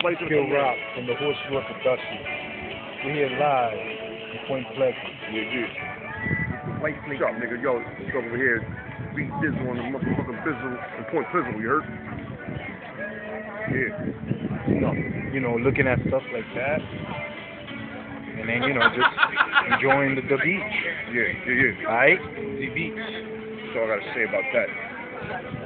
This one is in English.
Nobody Kill Rock from the Horseshoe Production. We're here live in Point Pleasant. Yeah, yeah. White Fleet. Shut up, nigga? Yo, it's over here. Beat Dizzle on the motherfucking Bizzle and Point Pizzle, you heard? Yeah. You know, you know, looking at stuff like that. And then, you know, just enjoying the, the beach. Yeah, yeah, yeah. Alright? The beach. That's all I gotta say about that.